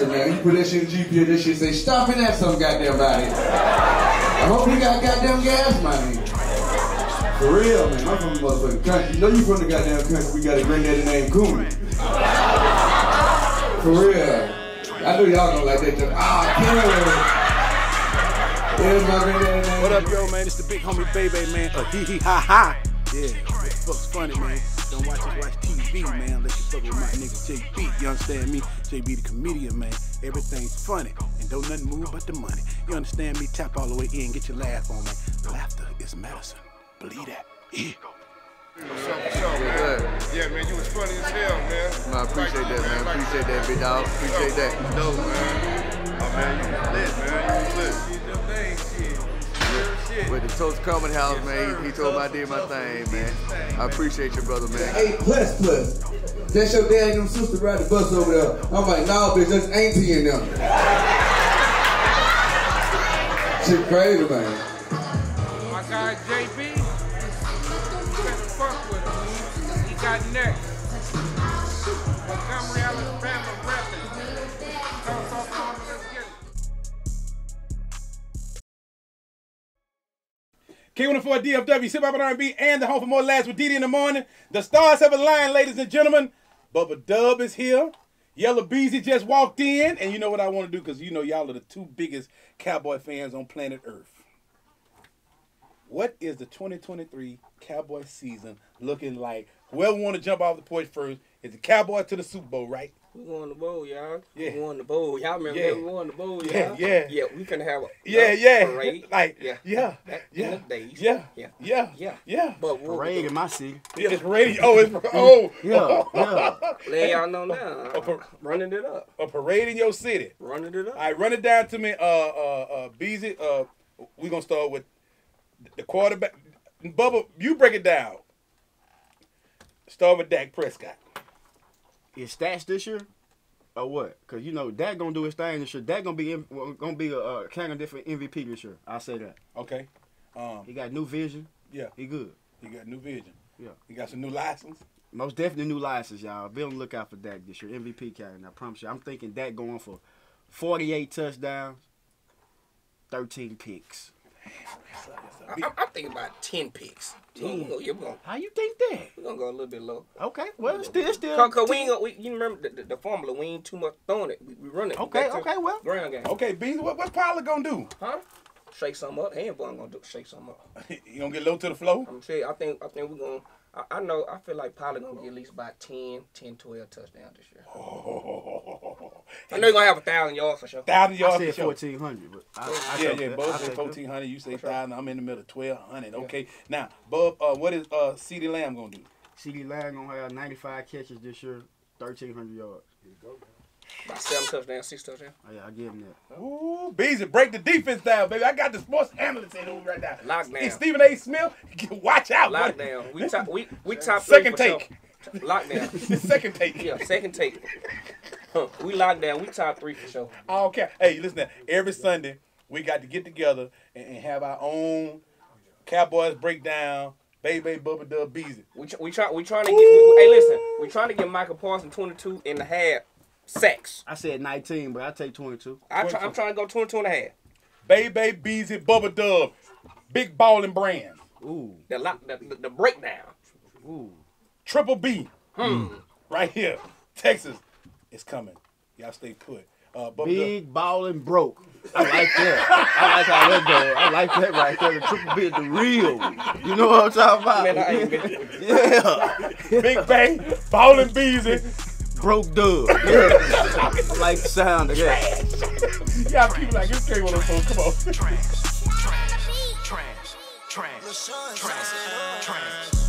you put that shit in GPS, that shit say, stop and ask some goddamn body. I hope he got goddamn gas money. For real, man. I'm from the motherfucking country. You know you from the goddamn country. We got a granddaddy named Cooney. For real. I know y'all don't like that. Just, ah, granddaddy name. What up, yo, man? It's the big homie Baby, man. Uh, hee hee ha ha. Yeah, what the fuck's funny, man? Don't watch it, watch TV, man. Let you fuck with my nigga JB. You understand me? JB the comedian, man. Everything's funny. And don't nothing move but the money. You understand me? Tap all the way in. Get your laugh on, man. Laughter is medicine. Believe that. Yeah. What's up, what's up, man? Yeah, man, you was funny as hell, man. No, I appreciate that, man. Appreciate that, big dog. Appreciate that. Dope, man. Oh, man, you was lit, man. You was lit. With the Toast Comedy House, man, he, he told me I did my thing, man. I appreciate you, brother, man. Hey, plus, plus. That's your dad and them sister ride the bus over there. I'm like, nah, bitch, that's auntie in them. Shit crazy, man. My guy JB, you better fuck with him. He got next. Montgomery, Alabama, rapping. K104 DFW, Hip Hop and R&B, and the home for more lads with DeDe in the morning. The stars have aligned, ladies and gentlemen. Bubba Dub is here. Yella Beezy just walked in, and you know what I want to do because you know y'all are the two biggest cowboy fans on planet Earth. What is the 2023 Cowboy season looking like? Whoever want to jump off the porch first is the Cowboy to the Super Bowl, right? We won the bowl, y'all. Yeah. We won the bowl. Y'all remember Yeah. we won the bowl, y'all? Yeah, yeah. Yeah, we finna have a Yeah, yeah. parade. Like, yeah. yeah, Back yeah, in the days. yeah, Yeah. yeah, Yeah. yeah. But what Parade we in my city. Yeah, it's radio. Oh, it's oh, Yeah, yeah. let y'all know now. A par- running it up. a parade in your city. Running it up. All right, run it down to me, uh, uh, uh, Beezy. Uh, we gonna start with the quarterback. Bubba, you break it down. Start with Dak Prescott. His stats this year, or what? Cause you know Dak gonna do his thing this year. Dak gonna be gonna be a uh, candidate for MVP this year. I say that. Okay. Um, He got new vision. yeah, He good. he got new vision. Yeah. He got some new license. Most definitely new license, y'all. Be on the lookout for Dak this year. MVP candidate. I promise you. I'm thinking Dak going for 48 touchdowns, 13 picks. I, I'm- I'm thinking about ten picks. We're gonna, go- yeah, we're gonna, How you think that? we're gonna go a little bit low. Okay, well, it's still, it's still. Cause we ain't gonna, we, you remember the, the, the formula? We ain't too much throwing it. We, we run it. Okay, okay, well. Ground game. Okay, Beezy, what what Pollard gonna do? Huh? Shake something up. Handball gonna do shake something up. you gonna get low to the floor? I'm saying I think I think we're gonna I, I know I feel like Pollard gonna get at least about 10, 10, 12 touchdowns this year. Oh, I know he's gonna have a thousand yards for sure. Thousand I yards. said for sure. 1400, but I, I Yeah, yeah, that. Bub said fourteen hundred. You say thousand. I'm in the middle, twelve hundred. Okay. Now, Bub, uh, what is uh CeeDee Lamb gonna do? CeeDee Lamb gonna have 95 catches this year, 1300 yards. you go About seven touchdowns, six touchdowns. Oh, yeah, I give him that. Ooh, Beezy, break the defense down, baby. I got the sports analyst in over right now. Lockdown. Hey, Stephen A. Smith, watch out. boy. Lockdown. We top we we top three Second for sure. take. Lockdown. Second take. Yeah, second take. Huh, we locked down. We top three for sure. I don't care. Hey, listen, now, every Sunday we got to get together and, and have our own Cowboys breakdown. Baby, Bubba Dub Beezy. We tr- we try we trying to get. We, hey, listen. We trying to get Micah Parsons 22 and a half sacks. I said 19, but I take 22. I try, I'm trying to go 22 and a half. Baby, Beezy, Bubba Dub. Big balling brand. Ooh, The lock the, the, the breakdown. ooh. Triple B. Hmm. Right here. Texas is coming. Y'all stay put. Uh, Bubba Dub. Big ball and broke. I like that. I like how that goes. I like that right there. The triple B is the real. You know what I'm talking about? Man, I ain't been- yeah. Big Bang, Ballin' Beezy. Broke dub. Yeah. I like the sound of that. Y'all people like this K one of those. Come on. trash, trash, trash, trash, trash, trash.